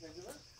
Thank you, Benjamin.